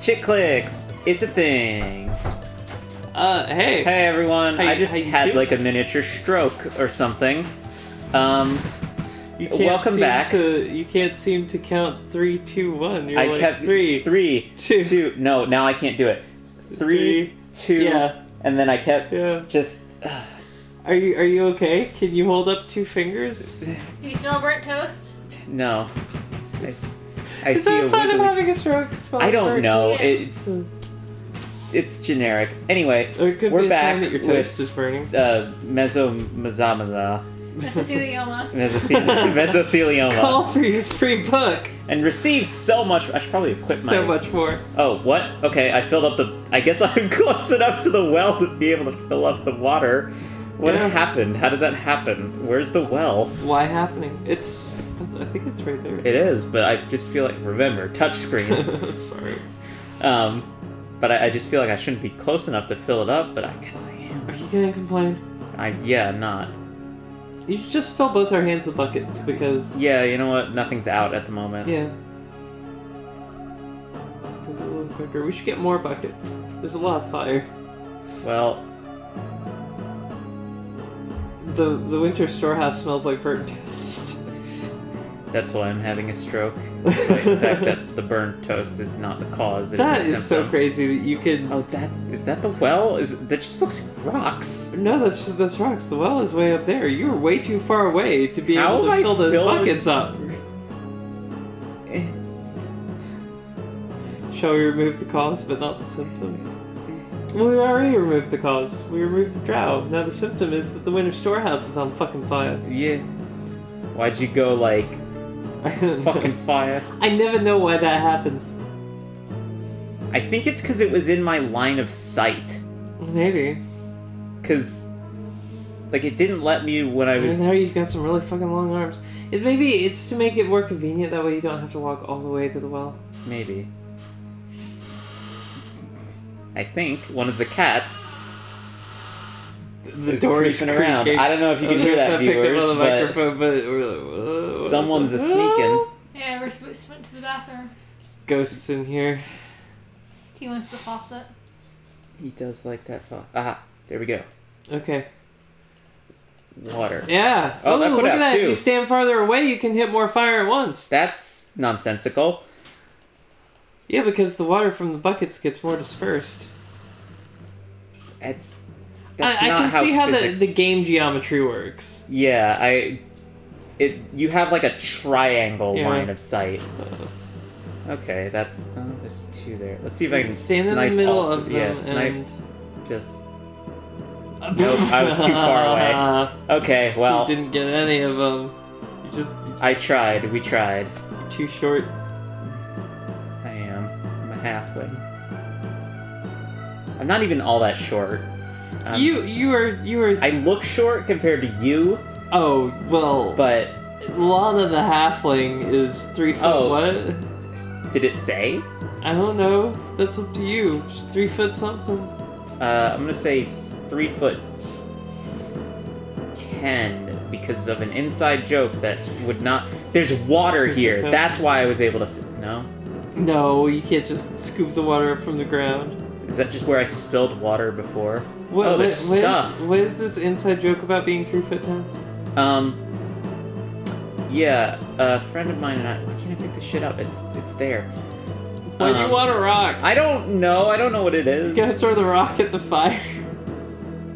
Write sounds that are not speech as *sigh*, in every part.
Chick clicks. It's a thing. Uh, hey. Hey everyone. How I you- just how you had doing? like a miniature stroke or something. Um, You can't welcome seem back. To, you can't seem to count three, two, one. You're I like kept three. three, two. two. No, now I can't do it. Three, two, Yeah. and then I kept Yeah. just. Are you Are you okay? Can you hold up two fingers? Do you smell burnt toast? no. I, I Is see that a a sign of having a stroke? Smell I don't know. It's it's generic. Anyway, Or it could we're be a back sign that your with- toast is burning. uh, mesomazamaza, Mesothelioma. *laughs* mesothe- mesothelioma, Call for your free book. and receive so much. I should probably equip my. So much more. Oh, what? Okay, I filled up the. I guess *laughs* I'm close enough to the well to be able to fill up the water. What Yeah. happened? How did that happen? Where's the well? Why happening? It's. I think it's right there. It is, but I just feel like remember touchscreen. *laughs* Sorry. um, but I, I just feel like I shouldn't be close enough to fill it up. But I guess I am. Are you gonna complain? I yeah, I'm not. You just fill both our hands with buckets because. Yeah, you know what? Nothing's out at the moment. Yeah. A little quicker. We should get more buckets. There's a lot of fire. Well, The the winter storehouse smells like burnt toast. That's why I'm having a stroke. Despite the fact that the burnt toast is not the cause. That is is so crazy that you could. Oh, that's is that the well? Is that just looks like rocks? No, that's just that's rocks. The well is way up there. You're way too far away to be How able to I fill those filling- buckets up. Shall we remove the cause but not the symptom? Well, we already removed the cause. We removed the drought. Now the symptom is that the winter storehouse is on fucking fire. Yeah. Why'd you go like I don't know. *laughs* fucking fire? I never know why that happens. I think it's because it was in my line of sight. Maybe. Because, like, it didn't let me when I And was. now you've got some really fucking long arms. It maybe it's to make it more convenient. That way you don't have to walk all the way to the well. Maybe. I think one of the cats The is door is creeping around. creaking. I don't know if you can hear that, picked up viewers, on the but microphone, but like, someone's a sneaking. Yeah, we're supposed to went to the bathroom. There's Ghosts in here. He wants the faucet. He does like that. faucet. ah, there we go. Okay. Water. Yeah. Oh, Oh, that put look at out that. If you stand farther away, you can hit more fire at once. That's nonsensical. Yeah, because the water from the buckets gets more dispersed. It's. That's I, I can how see how the, physics- the game geometry works. Yeah, I. It. You have like a triangle Yeah. line of sight. Okay, that's. Oh, there's two there. Let's see if I can stand in the middle all of th- them Yeah, snipe. and. Just. Nope, I was too far away. *laughs* Okay, well, you didn't get any of them. You just, you just I tried. We tried. you're too short. I am. I'm a halfling. I'm not even all that short. Um, you you were you were. I look short compared to you, oh well, but Lana the halfling is three foot. Oh. What? did it say? I don't know. That's up to you. Just three foot something. Uh, I'm gonna say three foot ten because of an inside joke that would not. There's water here. That's why I was able to. No, No, you can't just scoop the water up from the ground. Is that just where I spilled water before? What, Oh, there's what is- stuff. what is this inside joke about being three foot ten? Um. Yeah, a friend of mine and I. Why can't I pick this shit up? It's it's there. Why do Um, you want a rock? I don't know. I don't know what it is. You gotta throw the rock at the fire.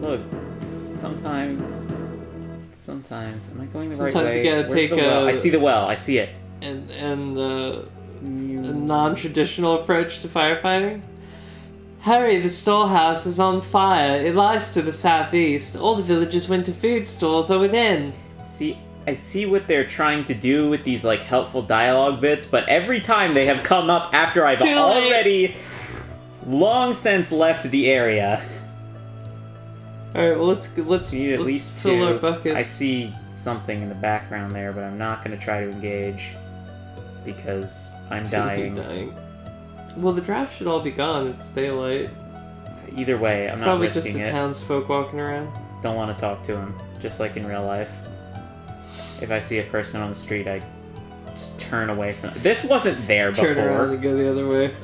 Look, sometimes, sometimes. Am I going the right way? Sometimes you gotta Where's take the well? a- I see the well. I see it. And and uh, a non-traditional approach to firefighting. Hurry, the storehouse is on fire. It lies to the southeast. All the villagers' winter food stores are within. See, I see what they're trying to do with these like helpful dialogue bits, but every time they have come up after I've Too late. already long since left the area. All right, well let's let's need at let's least fill our two. bucket. I see something in the background there, but I'm not going to try to engage because I'm dying. dying. Well, the draft should all be gone. It's daylight. Either way, I'm not Probably just the it. townsfolk walking around. Don't want to talk to him, just like in real life. If I see a person on the street, I just turn away from. This wasn't there Turn around before. and go the other way.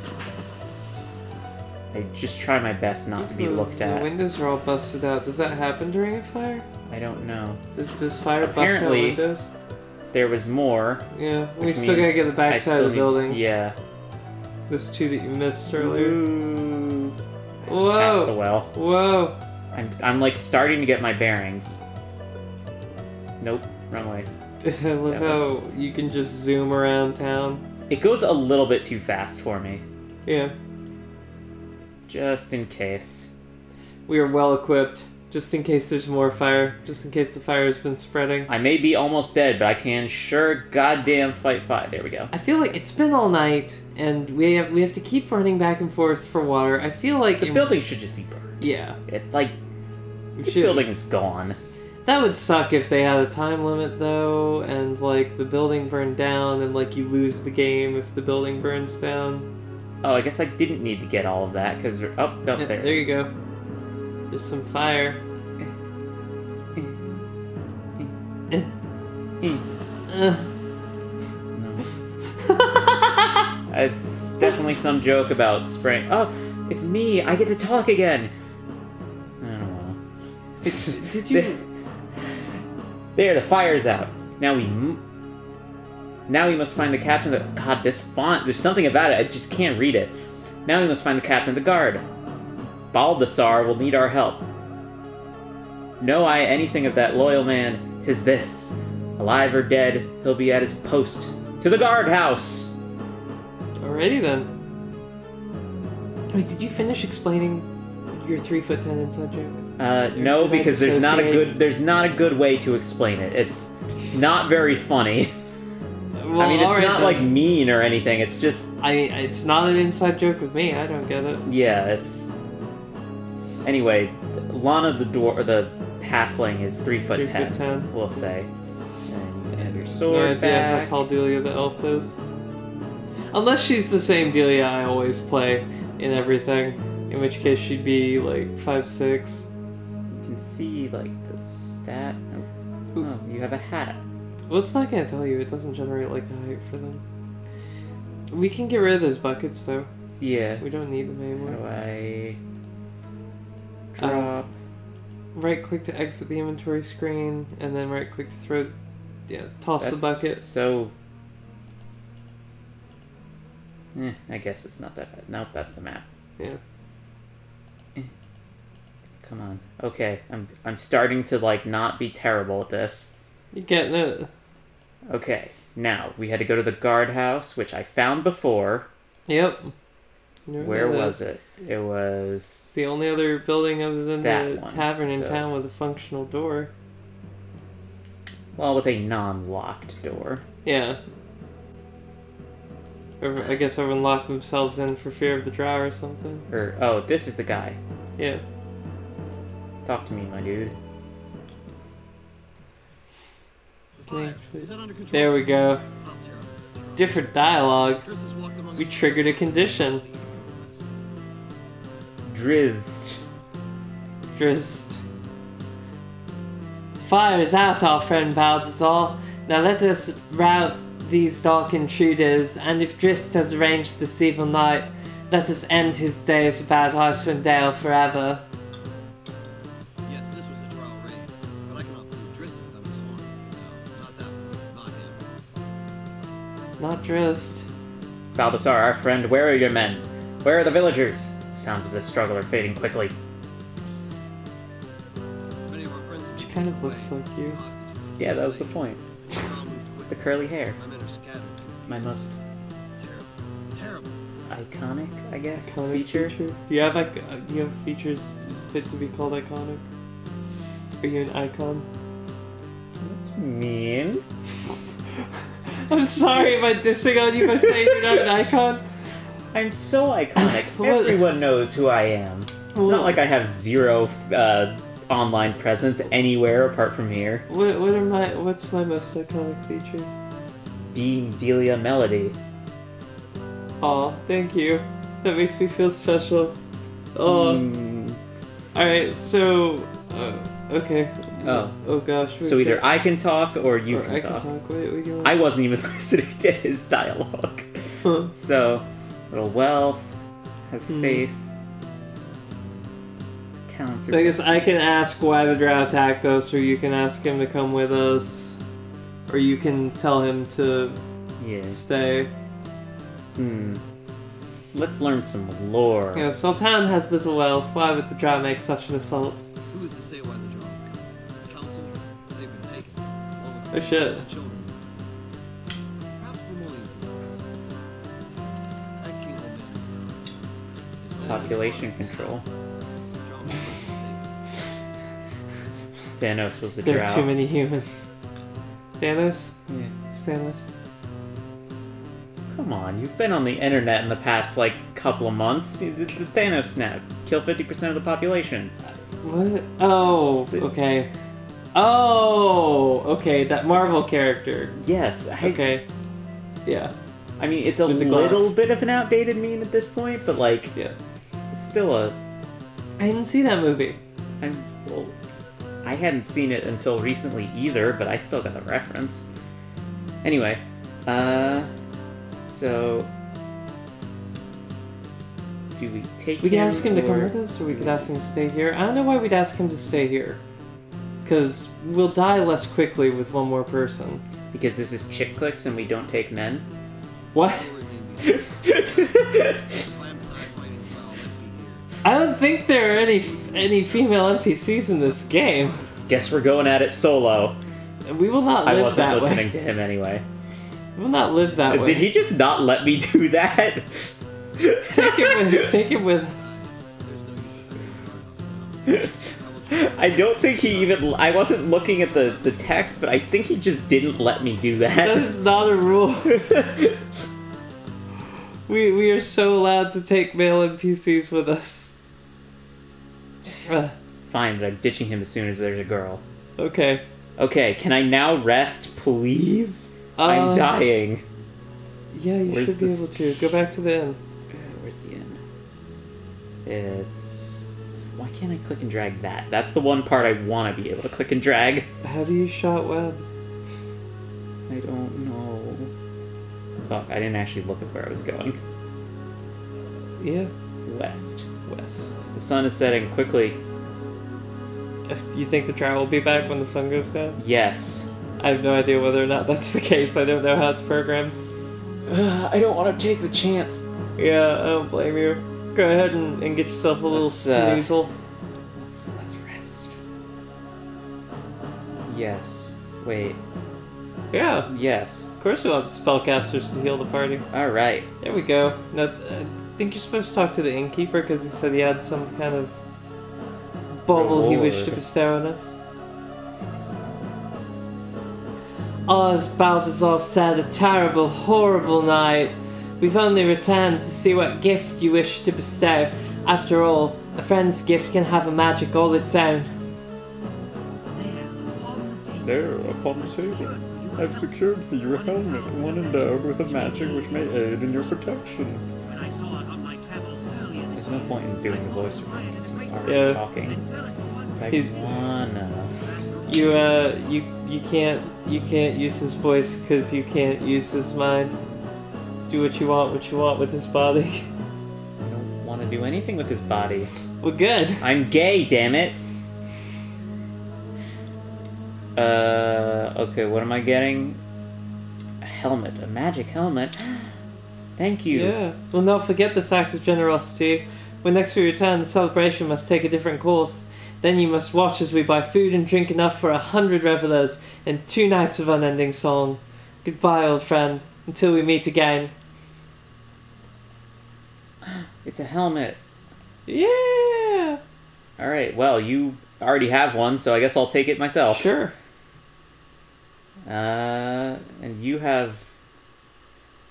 I just try my best not to be The- looked The at. windows are all busted out. Does that happen during a fire? I don't know. Does, does fire Apparently- bust out windows? There was more. Yeah, we still gotta get the I back side of the need- building. Yeah. This two that you missed earlier. Ooh. Past the Whoa! well. Whoa! I'm, I'm like starting to get my bearings. Nope, wrong way. I love how you can just zoom around town. It goes a little bit too fast for me, Yeah, just in case. we are well equipped, just in case there's more fire, just in case the fire has been spreading. I may be almost dead, but I can sure goddamn fight fight. There we go. I feel like it's been all night, and we have we have to keep running back and forth for water. I feel like The building should just be burned. Yeah, It like this should- building is gone. That would suck if they had a time limit though, and like the building burned down, and like you lose the game if the building burns down. Oh, I guess I didn't need to get all of that because oh no, Yeah, there. there you go. There's some fire. No. It's definitely some joke about spraying. Oh, it's me. I get to talk again. I don't know. Did you? There, the fire's out. Now we. m- Now we must find the captain of the. God, this font. There's something about it. I just can't read it. Now we must find the captain of the guard. Baldassar will need our help. Know I anything of that loyal man? Tis this. Alive or dead, he'll be at his post. To the guardhouse! Alrighty then. Wait, did you finish explaining your three foot ten inside joke? Uh, no, because there's not a good there's not a good way to explain it. It's not very funny. *laughs* Well, I mean, it's alright not then. like mean or anything. It's just I it's not an inside joke with me. I don't get it. yeah, it's. Anyway, Lana the door the halfling is three foot Three ten. foot ten. We'll say. And your No sword idea back. how tall Delia the elf is. Unless she's the same Delia I always play in everything, in which case she'd be like five six. You can see like the stat. Oh, oh, you have a hat. Well, it's not gonna tell you. It doesn't generate like a height for them. We can get rid of those buckets though. Yeah. We don't need them How anymore. do I Drop? Right click to exit the inventory screen, and then right click to throw. Yeah, toss the bucket. So. Eh, I guess it's not that bad. Nope, that's the map. Yeah. Eh. Come on. Okay, I'm I'm starting to like not be terrible at this. You're getting it. Okay, now we had to go to the guardhouse, which I found before. Yep. Where was it? It was It's the only other building other than the one, tavern in so- town with a functional door. well with a non-locked door. Yeah. Or I guess everyone locked themselves in for fear of the drow or something. Or oh, this is the guy. Yeah. Talk to me, my dude. Okay. There we go. Different dialogue. We triggered a condition. Drizzed. Drizzt. The fire is out, our friend Balthazar. Now let us rout these dark intruders, and if Drizzt has arranged this evil night, let us end his days about Icewind Dale forever. Yes, this was a trial raid, but I cannot prove Driscoll coming sworn. No, not that one. Not him. Not Drizzt. Balthasar, our friend, where are your men? Where are the villagers? Sounds of the struggle are fading quickly. Many of our friends have She kind of looks like you. Yeah, that was the point. The curly hair. My men are scattered. My most Terrible. Terrible. iconic, I guess, Iconic feature. feature. Do you have like, uh, do you have features fit to be called iconic? Are you an icon? That's mean. *laughs* I'm sorry, am I dissing on you by saying you're not an icon? I'm so iconic. *laughs* Everyone knows who I am. It's not like I have zero uh, online presence anywhere apart from here. What, what are my what's my most iconic feature? Being Delia Melody. Aw, thank you. That makes me feel special. Oh, Mm, alright, so uh, okay. Oh. Oh gosh. we so either I can talk or you or can I talk. can talk. Wait, you want? I wasn't even *laughs* listening to his dialogue. Huh. So, little wealth, have Hmm. faith. talents. I guess I can ask why the drow attacked us, or you can ask him to come with us, or you can tell him to Yeah. stay. Hmm. Let's learn some lore. Yeah, Sultan has little wealth. Why would the drow make such an assault? Who is to say why the drow would council? They've been taken. Oh shit. Population part of this. control. Drow must be safe. Thanos was the There drow. are too many humans. Thanos? Yeah. Thanos? Come on, you've been on the internet in the past like couple of months. The, the Thanos snap, kill fifty percent of the population. What? Oh, okay. Oh, okay. That Marvel character. Yes. I, Okay. Yeah. I mean, it's a little bit of an outdated meme at this point, but like, Yeah. It's still a. I didn't see that movie. I'm. Well, I hadn't seen it until recently either, but I still got the reference. Anyway, uh, so do we take? We could ask him to come with us, or we could ask him to stay here. I don't know why we'd ask him to stay here. Because we'll die less quickly with one more person. because this is chick clicks and we don't take men. What? *laughs* *laughs* I don't think there are any any female NPCs in this game. Guess we're going at it solo. We will not I wasn't listening way. to him anyway. We will not live that way. Did he just not let me do that? Take it with take it with us. There's no use of fighting guardhouse now. I I don't think he even. I wasn't looking at the, the text, but I think he just didn't let me do That that. is not a rule. *laughs* we we are so allowed to take male NPCs with us. Uh, Fine, but I'm ditching him as soon as there's a girl. okay. Okay, can I now rest, please? Uh, I'm dying. Yeah, you Where's should be able to. Go back to the inn. Where's the end? It's. Why can't I click and drag that? That's the one part I want to be able to click and drag. How do you shot web? I don't know. Fuck, I didn't actually look at where I was going. Yeah, West. west. The sun is setting quickly. If you think the trial will be back when the sun goes down? Yes. I have no idea whether or not that's the case. I don't know how it's programmed. *sighs* I don't want to take the chance. Yeah, I don't blame you. Go ahead and, and get yourself a little Let's, uh. Let's let's rest. Yes. Wait. Yeah, Yes. of course we want spellcasters to heal the party. All right. There we go. Now, uh, I think you're supposed to talk to the innkeeper because he said he had some kind of bauble he wished to bestow on us. Oz Balthazar said, a terrible, horrible night. We've only returned to see what gift you wish to bestow. After all, a friend's gift can have a magic all its own. There, upon the table, I've secured for you a helmet, one endowed with a magic which may aid in your protection. There's no point in doing the voice for him because he's already Yeah. talking. But I He's- wanna. You uh, you you can't you can't use his voice because you can't use his mind. Do what you want, what you want with his body. I don't want to do anything with his body. well, good. I'm gay, damn it. Uh, okay, what am I getting? A helmet, a magic helmet. *gasps* Thank you. Yeah. Well, not forget this act of generosity. When next we return, the celebration must take a different course. Then you must watch as we buy food and drink enough for a hundred revelers and two nights of unending song. Goodbye, old friend. Until we meet again. *gasps* It's a helmet. Yeah. All right. Well, you already have one, so I guess I'll take it myself. Sure. Uh, and you have.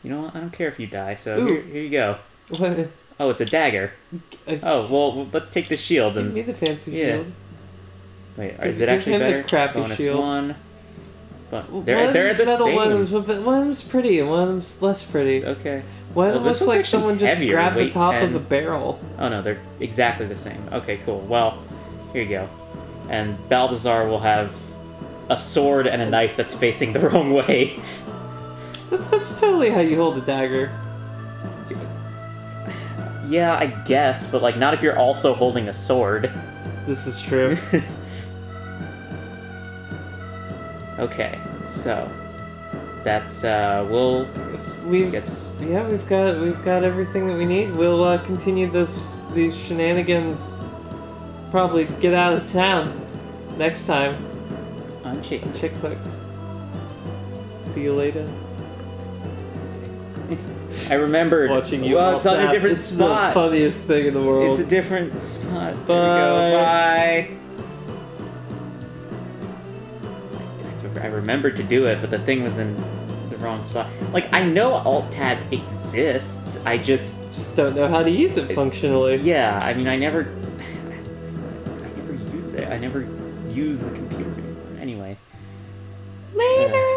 You know what? I don't care if you die. So here, here you go. What? Oh, it's a dagger. Oh well, let's take the shield Give and me the fancy yeah. shield. wait. give- Is it actually better? crappy Bonus shield. one. But they're one they're the metal, One same. of, them's, one of them's pretty and one of them's less pretty. Okay. One of Well, them looks like someone just heavier, grabbed the top 10. of a barrel. Oh no, they're exactly the same. Okay, cool. Well, here you go. And Balthazar will have a sword and a knife that's facing the *laughs* wrong way. That's that's totally how you hold a dagger. Yeah, I guess, but like not if you're also holding a sword. This is true. *laughs* okay, so that's uh, we'll We've gets yeah, we've got we've got everything that we need. We'll uh, continue this these shenanigans. Probably get out of town next time. On chick. Chick clicks. See you later. I remembered. Watching you. Well, it's on a different it's spot. the funniest thing in the world. It's a different spot. Bye. Bye. I remembered to do it, but the thing was in the wrong spot. Like I know Alt Tab exists. I just Just don't know how to use it functionally. Yeah, I mean, I never, *sighs* I never use it. I never use the computer. Later.